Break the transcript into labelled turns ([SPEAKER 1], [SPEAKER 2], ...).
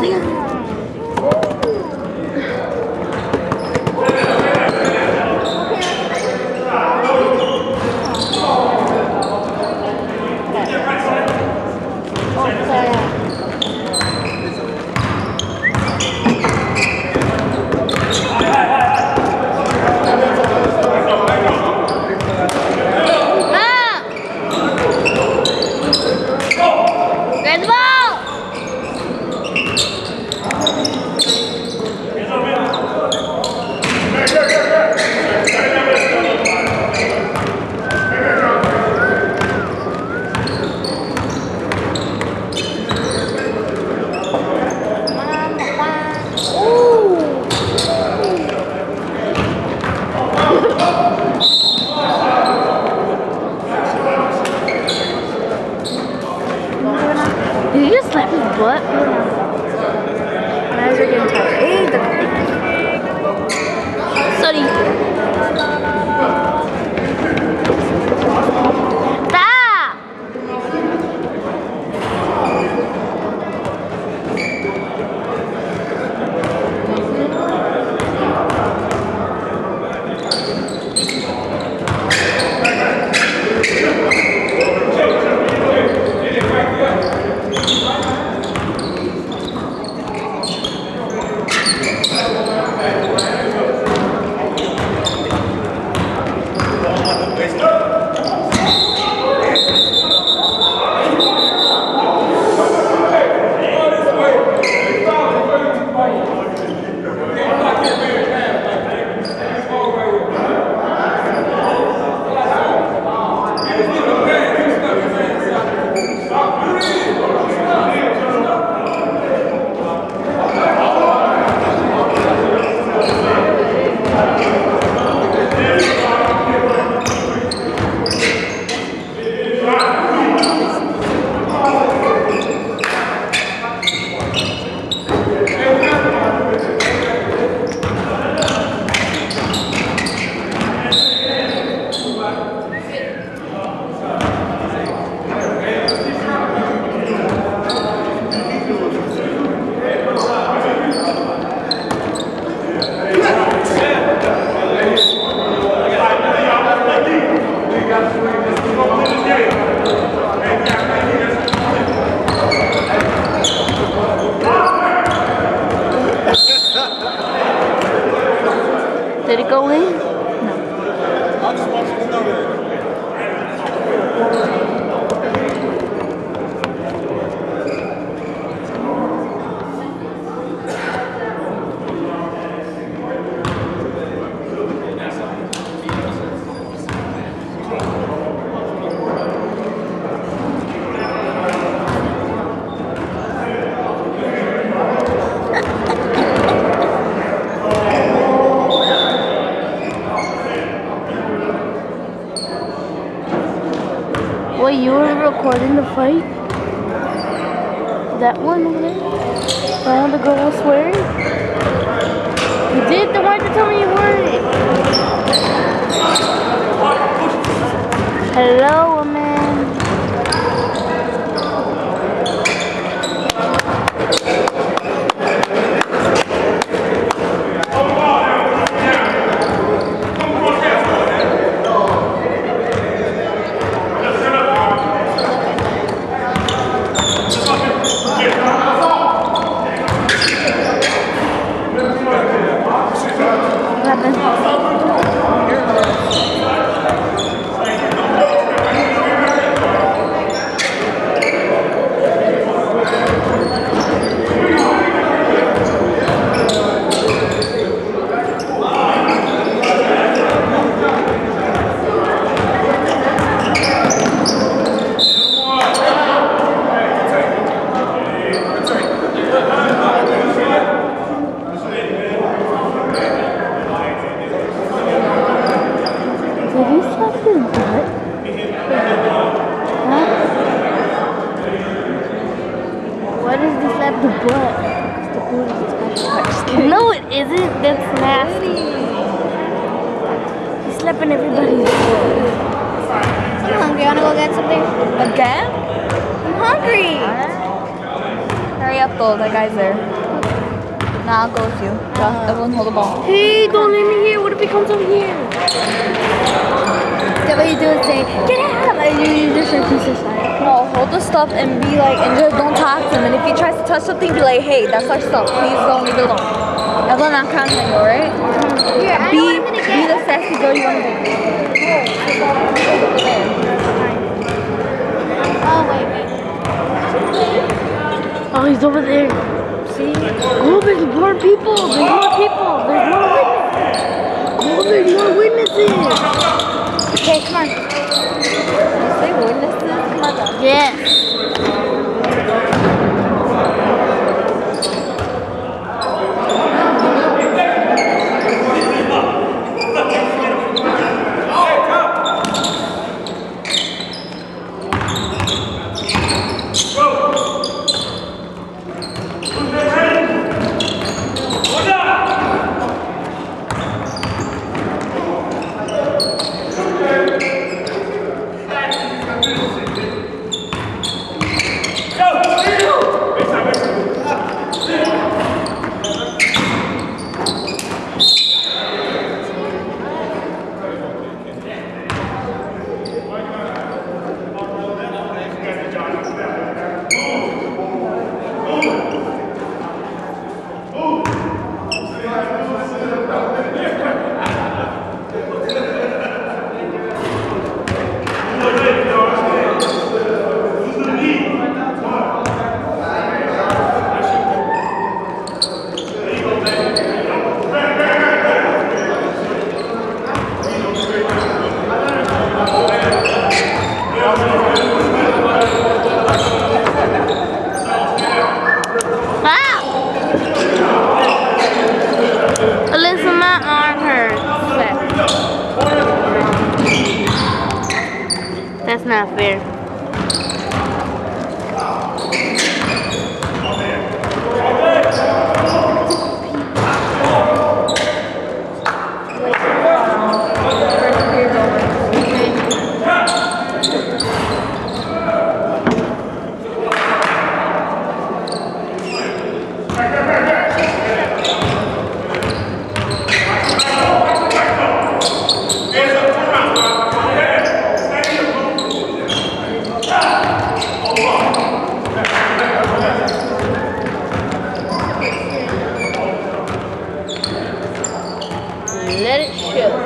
[SPEAKER 1] お。His? My eyes are getting tired. Sorry. Hello, it. That's nasty. He's slapping everybody.
[SPEAKER 2] I'm hungry. Wanna go get something? Again? I'm hungry. Hurry up, though. That guy's there. Nah, I'll go with you. Just uh-huh. everyone hold the ball.
[SPEAKER 1] Hey, don't let me here. What if he comes over here?
[SPEAKER 2] Yeah, what you do is say, get out! And you, you just like, he's just no, hold the stuff and be like, and just don't talk to him. And if he tries to touch something, be like, hey, that's our stuff. Please don't leave it alone. Not counting you, alright?
[SPEAKER 1] Yeah,
[SPEAKER 2] Be, be the sassy girl you want to be.
[SPEAKER 1] Oh, wait, wait. Oh, he's over there. See? Oh, there's more people. There's more people. There's more witnesses. Oh, there's more witnesses.
[SPEAKER 2] Okay, come on. Say witnesses. Come on, though.
[SPEAKER 1] Yes. Let